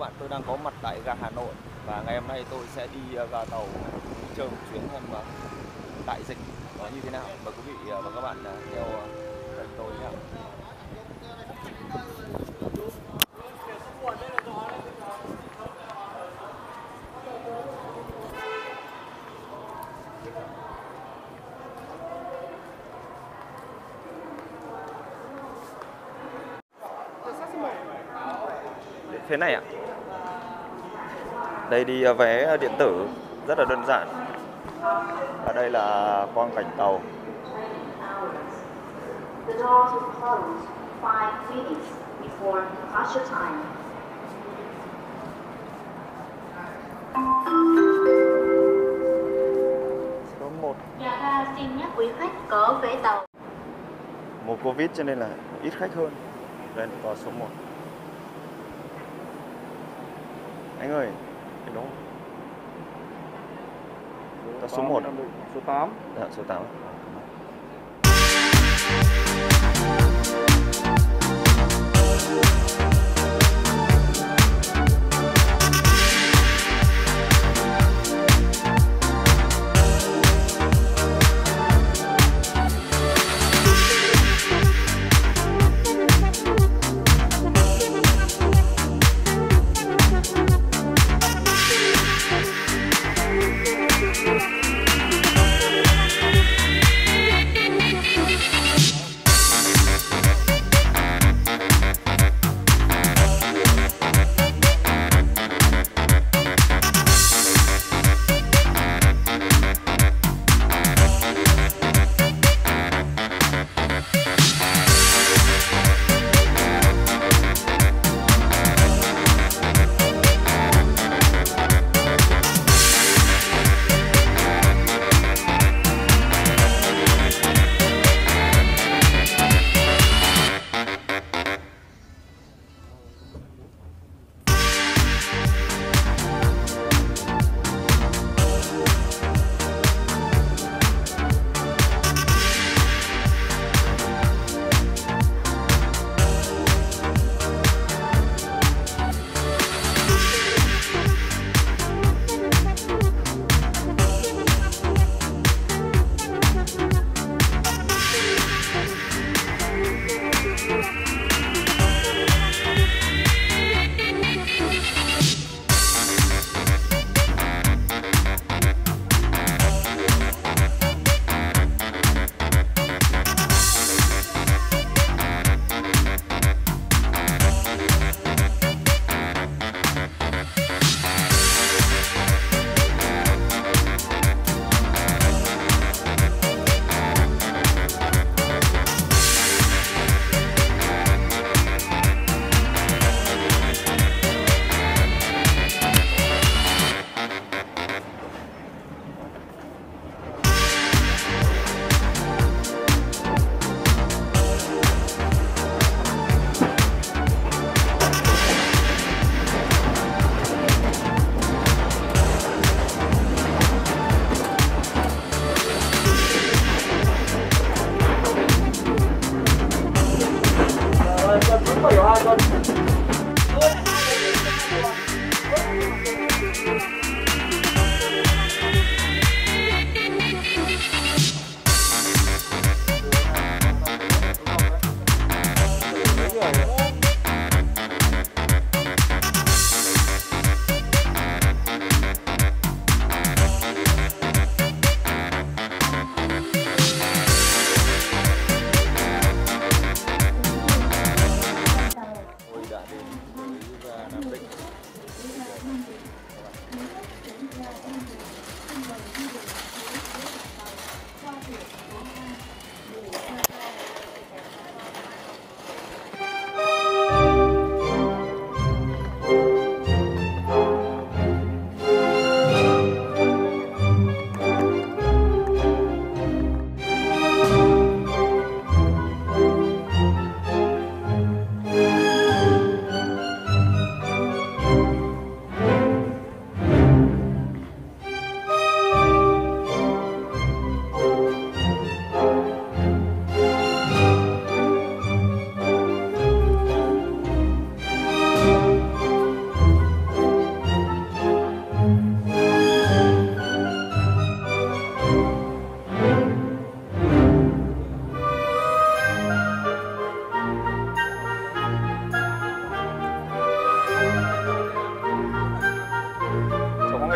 các bạn, tôi đang có mặt tại ga Hà Nội và ngày hôm nay tôi sẽ đi ờ, ga tàu chơi một chuyến xem ờ, đại dịch nó như thế nào. Mời quý vị ờ, và các bạn theo ờ, tôi nhé. Thế này ạ. Đây đi ờ, vé điện tử rất là đơn giản. Và đây là quang cảnh tàu. The doors will close five minutes before departure time. Số 1 Nhà ga xin nhắc quý khách có vé tàu. mùa Covid cho nên là ít khách hơn. Đây là tòa số 1. Anh ơi, cái? Tòa số 1 ạ. Số 8 Dạ, số 8. đã đến với Nam Định.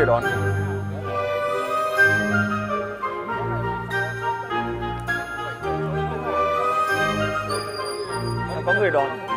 để đón. Có người đón.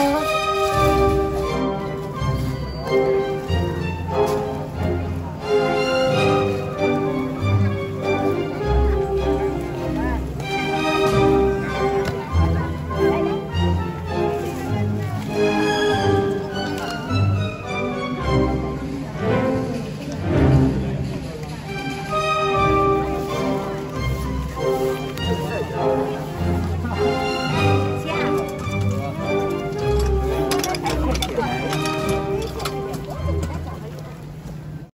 Phải thế này mà